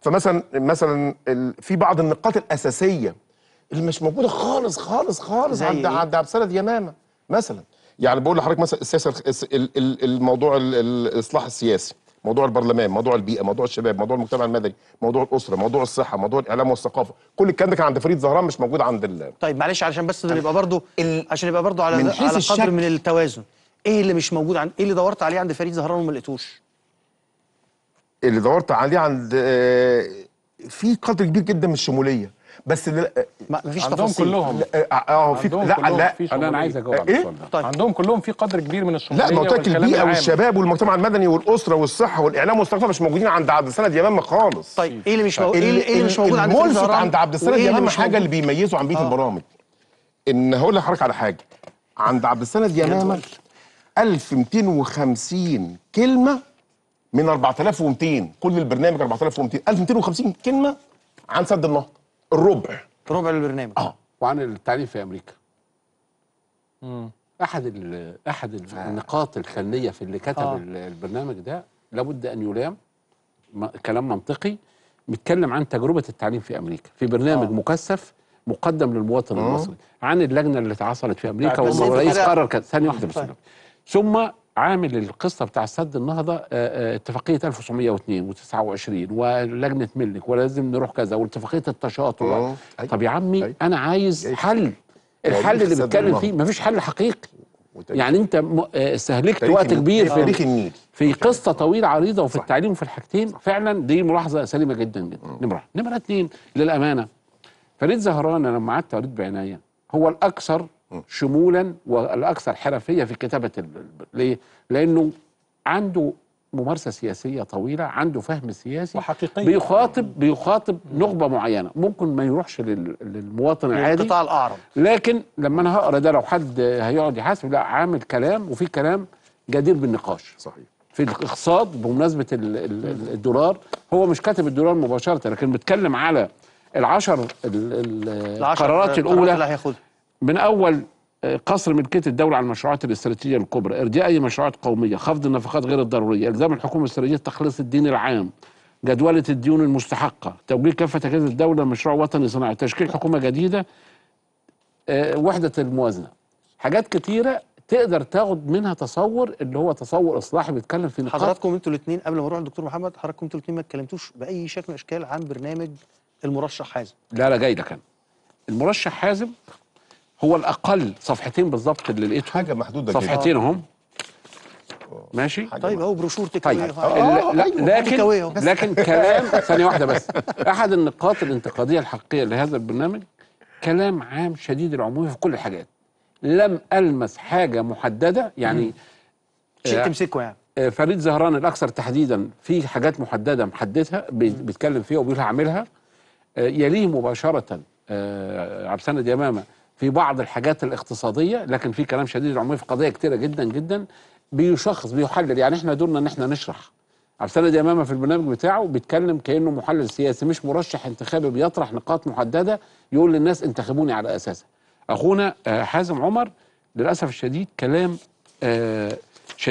فمثلا مثلا في بعض النقاط الأساسية اللي مش موجودة خالص خالص خالص عند إيه؟ عند عبد السند يمامة مثلا يعني بقول لحضرتك مثلا السياسة الس- ال- ال- الموضوع ال- ال- الإصلاح السياسي موضوع البرلمان موضوع البيئة موضوع الشباب موضوع المجتمع المدني موضوع الأسرة موضوع الصحة موضوع الإعلام والثقافة كل الكلام ده كان عند فريد زهران مش موجود عند ال... طيب معلش علشان بس نبقى برضو ال- عشان يبقى برضو على على قدر الشكل. من التوازن إيه اللي مش موجود عند إيه اللي دورت عليه عند فريد زهران وما لقيتوش اللي دورت عليه عند آه، في قدر كبير جدا من الشمولية. بس ما مفيش عندهم تفاصيل. كلهم. آه آه، في عندهم لا كلهم لا. في أنا. أنا عايز أجاوب على إيه؟ السؤال ده. طيب. عندهم كلهم في قدر كبير من الشمولية لا ما قلت البيئه. والشباب والمجتمع المدني والأسرة والصحة والإعلام والثقافة مش موجودين عند عبد السند يمامه خالص. طيب إيه اللي مش موجود إيه اللي, إيه اللي مش موجود عند الملفت عند عبد السند يمامه مش حاجة؟ اللي بيميزه عن بقيه آه. البرامج. إن هقول لحضرتك على حاجة. عند عبد السند يمامه 1250 كلمة من 4200 كل البرنامج 4200 1250 كلمة عن سد النهضه الربع. ربع البرنامج. آه. وعن التعليم في أمريكا. أحد ال أحد ال- النقاط الفنية في اللي كتب آه. ال- البرنامج ده لابد أن يلام كلام منطقي بيتكلم عن تجربة التعليم في أمريكا. في برنامج آه. مكثف مقدم للمواطن المصري عن اللجنة اللي اتعصرت في أمريكا والرئيس قرر كده ثانية واحدة بس. ثم عامل القصة بتاع سد النهضة آه، آه، اتفاقية 1902 و29 ولجنة ملك ولازم نروح كذا واتفاقيه التشاطر. طب يا عمي أيوة. أنا عايز. حل الحل اللي النهضة. فيه مفيش حل حقيقي يعني أنت آه، استهلكت وقت. كبير في تاريخ النيل في قصة طويلة عريضة وفي صح. التعليم وفي الحاجتين فعلا دي ملاحظة سليمة جدا جدا نمرة. نمرة اتنين للأمانة فريد زهران أنا لما قعدت قريت بعناية هو الأكثر شمولا والأكثر حرفية في كتابة ليه؟ لأنه عنده ممارسة سياسية طويلة عنده فهم سياسي وحقيقية. بيخاطب بيخاطب نخبة معينة. ممكن ما يروحش لل- للمواطن العادي القطاع الاعرض لكن لما أنا هقرأ ده لو حد هيقعد يحاسب لا عامل كلام وفي كلام جدير بالنقاش. صحيح. في الاقتصاد بمناسبة ال- ال- الدولار هو مش كاتب الدولار مباشرة لكن بيتكلم على العشر ال- ال- العشر القرارات اللي الأولى. هياخدها. من أول آه، قصر ملكيه الدولة على المشروعات الاستراتيجية الكبرى، ارجاء أي مشروعات قومية، خفض النفقات غير الضرورية، إلزام الحكومة الاستراتيجية تخليص الدين العام، جدوله الديون المستحقة، توجيه كافة اجهزه الدولة لمشروع وطني صناعي، تشكيل حكومة جديدة، آه، وحدة الموازنة. حاجات كتيرة تقدر تاخد منها تصور اللي هو تصور إصلاحي بيتكلم في نقاط. حضراتكم أنتوا الاثنين قبل ما أروح للدكتور محمد حضراتكم أنتوا الاثنين ما اتكلمتوش بأي شكل من الأشكال عن برنامج المرشح حازم. لا لا جاي لك أنا. المرشح حازم هو الأقل صفحتين بالظبط اللي لقيتهم. حاجة محدودة جدا. صفحتين أهم. ماشي؟ طيب اهو brochure take طيب away. ال- لا أيوة، لكن. لكن كلام ثانية واحدة بس. أحد النقاط الانتقادية الحقيقية لهذا البرنامج كلام عام شديد العموميه في كل الحاجات. لم ألمس حاجة محددة يعني شيء آه، تمسكه يعني. آه، فريد زهران الأكثر تحديدا في حاجات محددة محددها بي- بيتكلم فيها وبيقول هعملها آه، يليه مباشرة آه، عبد السند يمامه في بعض الحاجات الاقتصادية لكن في كلام شديد العمومية في قضايا كتيرة جدا جدا بيشخص بيحلل. يعني إحنا دورنا إن إحنا نشرح. عبد السند يمامه في البرنامج بتاعه بيتكلم كأنه محلل سياسي مش مرشح انتخابي بيطرح نقاط محددة يقول للناس انتخبوني على أساسها. أخونا آه، حازم عمر للأسف الشديد كلام آه،